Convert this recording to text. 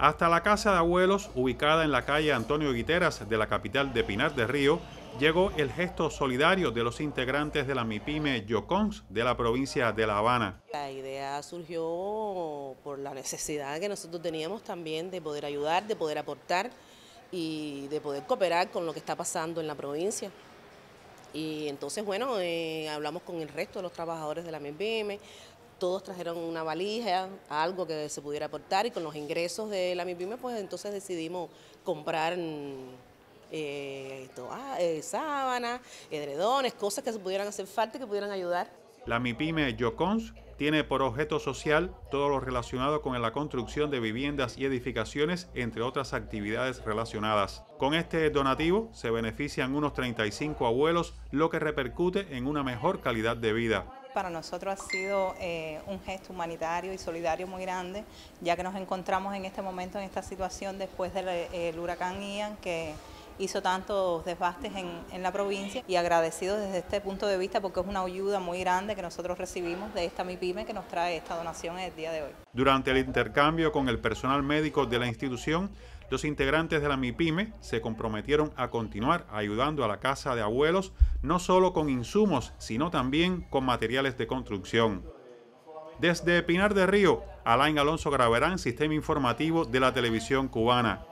hasta la casa de abuelos ubicada en la calle Antonio Guiteras de la capital de Pinar de Río, llegó el gesto solidario de los integrantes de la MIPYME Yocons de la provincia de La Habana. La idea surgió por la necesidad que nosotros teníamos también de poder ayudar, de poder aportar y de poder cooperar con lo que está pasando en la provincia. Y entonces, bueno, eh, hablamos con el resto de los trabajadores de la MIPYME, todos trajeron una valija, algo que se pudiera aportar y con los ingresos de la MIPYME, pues entonces decidimos comprar eh, eh, sábanas, edredones, cosas que se pudieran hacer falta y que pudieran ayudar. La MIPYME Yocons tiene por objeto social todo lo relacionado con la construcción de viviendas y edificaciones, entre otras actividades relacionadas. Con este donativo se benefician unos 35 abuelos, lo que repercute en una mejor calidad de vida. Para nosotros ha sido eh, un gesto humanitario y solidario muy grande, ya que nos encontramos en este momento en esta situación después del eh, huracán Ian, que hizo tantos desbastes en, la provincia y agradecido desde este punto de vista porque es una ayuda muy grande que nosotros recibimos de esta MIPYME que nos trae esta donación el día de hoy. Durante el intercambio con el personal médico de la institución, los integrantes de la MIPYME se comprometieron a continuar ayudando a la casa de abuelos no solo con insumos, sino también con materiales de construcción. Desde Pinar de Río, Alain Alonso Graverán, Sistema Informativo de la Televisión Cubana.